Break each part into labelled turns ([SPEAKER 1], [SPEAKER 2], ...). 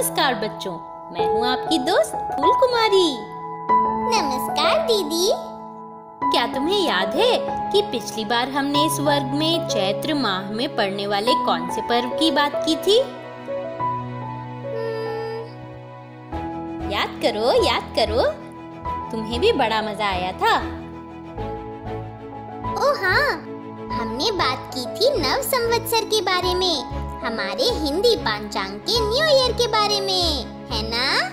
[SPEAKER 1] नमस्कार बच्चों मैं हूँ आपकी दोस्त फूल कुमारी
[SPEAKER 2] नमस्कार दीदी।
[SPEAKER 1] क्या तुम्हें याद है कि पिछली बार हमने इस वर्ग में चैत्र माह में पड़ने वाले कौन से पर्व की बात की थी? याद करो याद करो। तुम्हें भी बड़ा मज़ा आया था।
[SPEAKER 2] ओ हाँ हमने बात की थी नव संवत्सर के बारे में। हमारे हिंदी पांचांग के न्यू ईयर के बारे में है ना?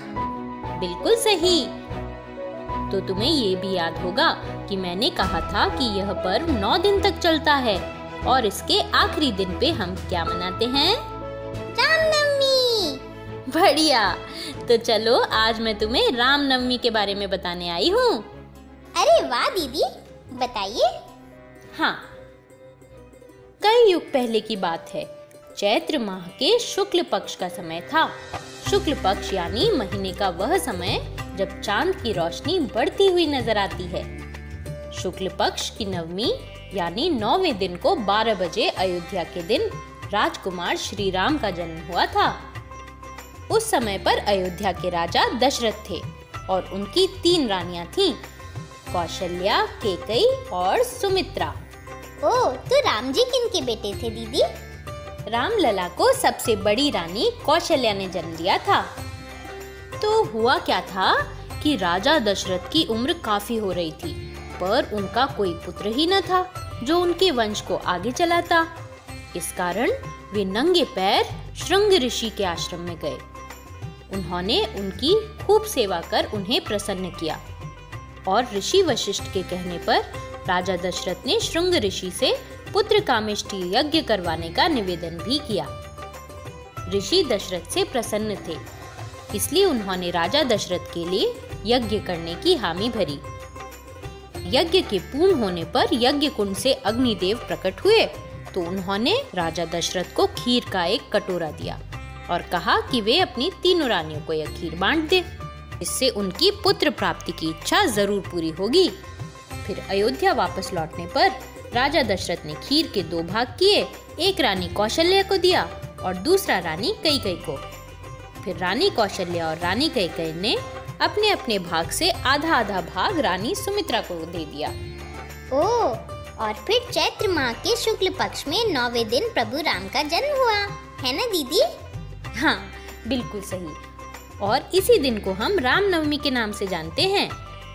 [SPEAKER 1] बिल्कुल सही। तो तुम्हें ये भी याद होगा कि मैंने कहा था कि यह पर्व नौ दिन तक चलता है और इसके आखिरी दिन पे हम क्या मनाते हैं?
[SPEAKER 2] रामनवमी।
[SPEAKER 1] बढ़िया। तो चलो आज मैं तुम्हें रामनवमी के बारे में बताने आई हूँ।
[SPEAKER 2] अरे वाह दीदी बताइए।
[SPEAKER 1] हाँ। कई युग पहले की बात है। चैत्र माह के शुक्ल पक्ष का समय था। शुक्ल पक्ष यानी महीने का वह समय जब चाँद की रोशनी बढ़ती हुई नज़र आती है। शुक्ल पक्ष की नवमी यानी नौवे दिन को 12 बजे अयोध्या के दिन राजकुमार श्री राम का जन्म हुआ था। उस समय पर अयोध्या के राजा दशरथ थे और उनकी तीन रानियाँ थीं, कौशल्या, केकई और सुमित्रा।
[SPEAKER 2] ओ तो राम जी किन के बेटे थे दीदी?
[SPEAKER 1] रामलला को सबसे बड़ी रानी कौशल्या ने जन्म दिया था। तो हुआ क्या था कि राजा दशरथ की उम्र काफ़ी हो रही थी, पर उनका कोई पुत्र ही न था जो उनके वंश को आगे चलाता। इस कारण वे नंगे पैर श्रृंग ऋषि के आश्रम में गए। उन्होंने उनकी खूब सेवा कर उन्हें प्रसन्न किया और ऋषि वशिष्ठ के कहने पर राजा दशरथ ने श्रृंग ऋषि से पुत्र कामिष्ठी यज्ञ करवाने का निवेदन भी किया। ऋषि दशरथ से प्रसन्न थे। इसलिए उन्होंने राजा दशरथ के लिए यज्ञ करने की हामी भरी। यज्ञ के पूर्ण होने पर यज्ञ कुंड से अग्निदेव प्रकट हुए तो उन्होंने राजा दशरथ को खीर का एक कटोरा दिया और कहा कि वे अपनी तीनों रानियों को यह खीर बांट दे। इससे उनकी पुत्र प्राप्ति की इच्छा ज़रूर पूरी होगी। फिर अयोध्या वापस लौटने पर राजा दशरथ ने खीर के दो भाग किए। एक रानी कौशल्या को दिया और दूसरा रानी कई कई को। फिर रानी कौशल्या और रानी कई कई ने अपने अपने भाग से आधा आधा भाग रानी सुमित्रा को दे दिया।
[SPEAKER 2] ओ और फिर चैत्र माह के शुक्ल पक्ष में नौवे दिन प्रभु राम का जन्म हुआ है ना दीदी?
[SPEAKER 1] हाँ बिल्कुल सही। और इसी दिन को हम रामनवमी के नाम से जानते हैं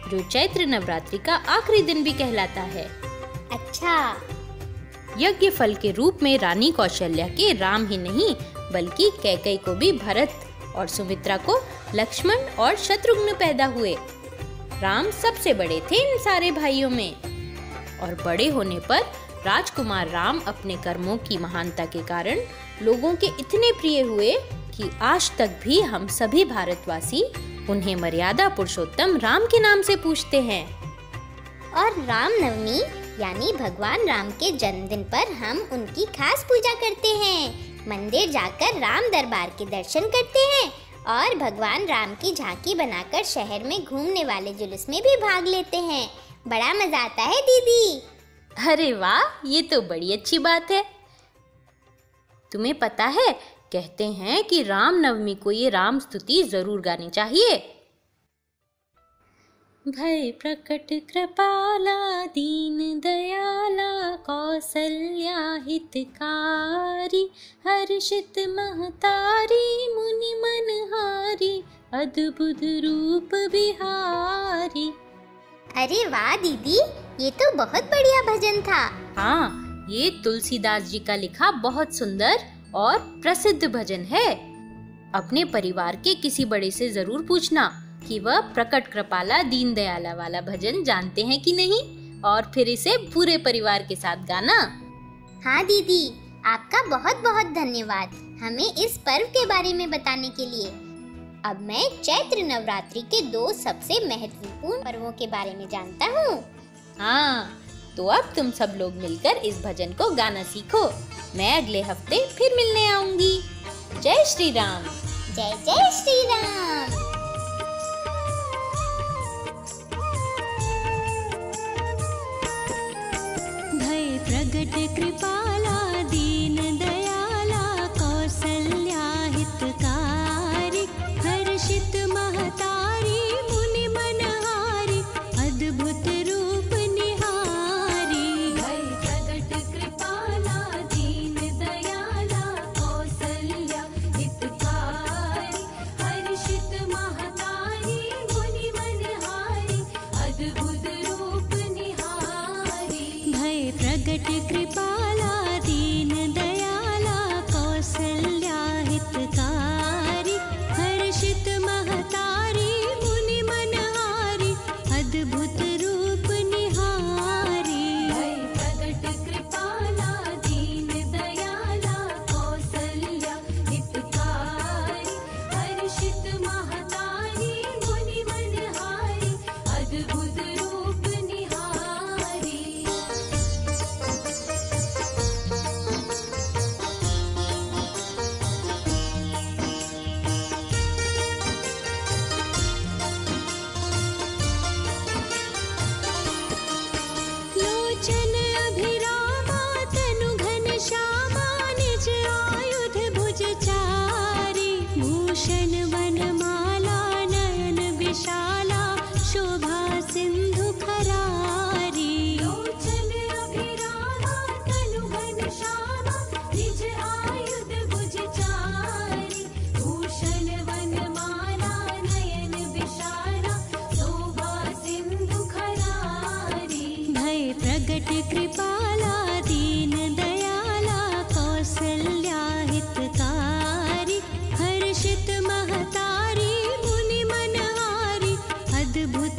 [SPEAKER 1] जो चैत्र नवरात्रि का आखिरी दिन भी कहलाता है। यज्ञ फल के रूप में रानी कौशल्या के राम ही नहीं, बल्कि कैकई को भी भरत और सुमित्रा को लक्ष्मण और शत्रुघ्न पैदा हुए। राम सबसे बड़े थे इन सारे भाइयों में। और बड़े होने पर राजकुमार राम अपने कर्मों की महानता के कारण लोगों के इतने प्रिय हुए कि आज तक भी हम सभी भारतवासी उन्हें मर्यादा पुरुषोत्तम राम के नाम से पूछते हैं।
[SPEAKER 2] और रामनवमी यानी भगवान राम के जन्मदिन पर हम उनकी खास पूजा करते हैं। मंदिर जाकर राम दरबार के दर्शन करते हैं और भगवान राम की झांकी बनाकर शहर में घूमने वाले जुलूस में भी भाग लेते हैं। बड़ा मज़ा आता है, दीदी।
[SPEAKER 1] अरे वाह, ये तो बड़ी अच्छी बात है। तुम्हें पता है, कहते हैं कि राम नवमी को ये राम स्तुति ज़रूर गानी चाहिए। भय प्रकट कृपाला दयाला कौसल्या हितकारी हर्षित महतारी मुनि मनहारी अद्भुत रूप बिहारी।
[SPEAKER 2] अरे वाह दीदी ये तो बहुत बढ़िया भजन था।
[SPEAKER 1] हाँ ये तुलसीदास जी का लिखा बहुत सुंदर और प्रसिद्ध भजन है। अपने परिवार के किसी बड़े से ज़रूर पूछना कि वह प्रकट कृपाला दीन दयाला वाला भजन जानते हैं कि नहीं? और फिर इसे पूरे परिवार के साथ गाना।
[SPEAKER 2] हाँ दीदी आपका बहुत बहुत धन्यवाद हमें इस पर्व के बारे में बताने के लिए। अब मैं चैत्र नवरात्रि के दो सबसे महत्वपूर्ण पर्वों के बारे में जानता हूँ।
[SPEAKER 1] हाँ तो अब तुम सब लोग मिलकर इस भजन को गाना सीखो। मैं अगले हफ़्ते फिर मिलने आऊँगी। जय श्री राम।
[SPEAKER 2] जय जय श्री राम।
[SPEAKER 3] प्रगट कृपाला
[SPEAKER 4] प्रगट कृपाला दीन दयाला कौशल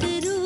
[SPEAKER 4] अद्भुत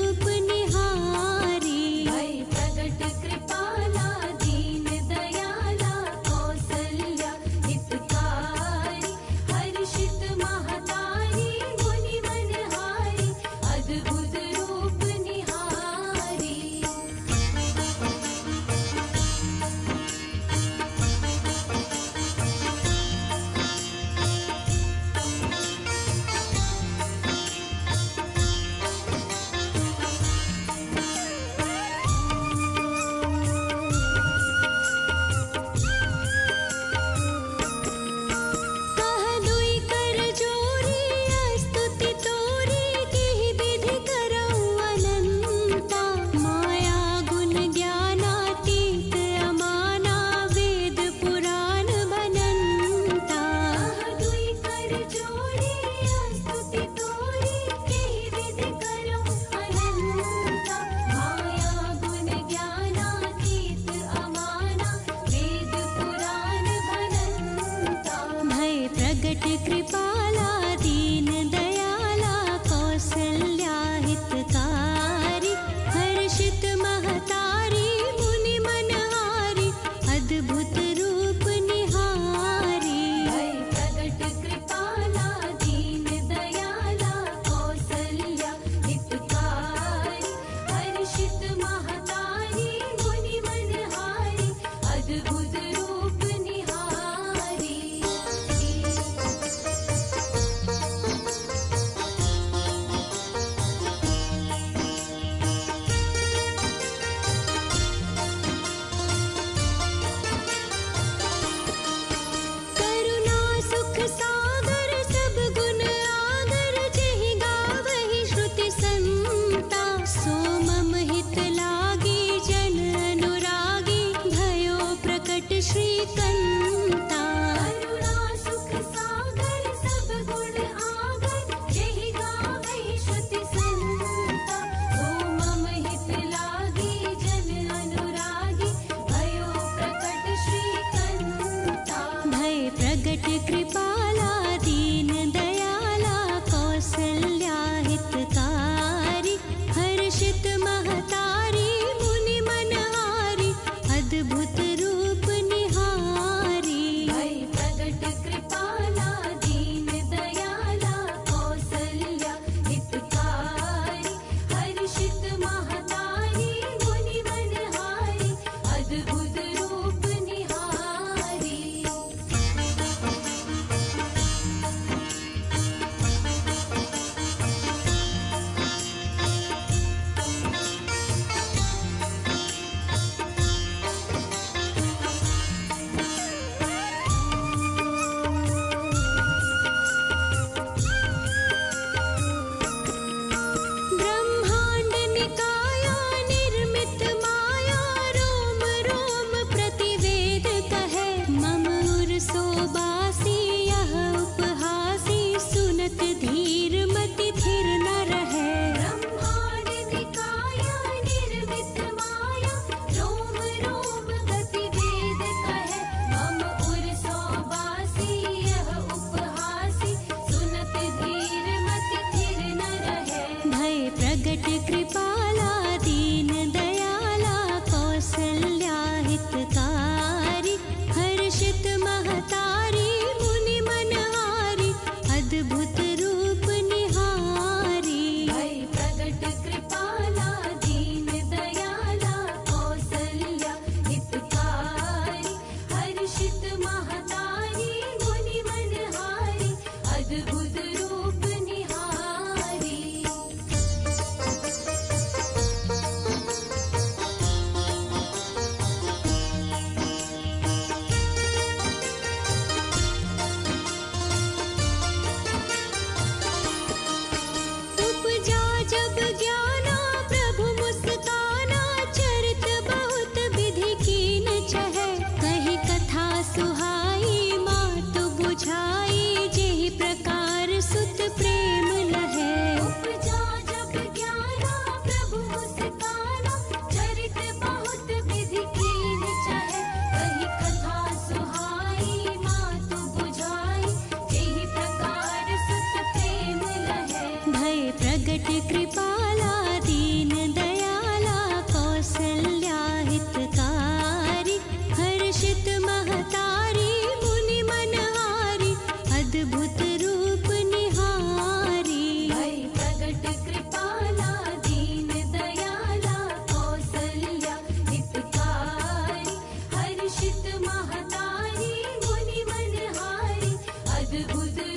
[SPEAKER 3] खुद खुद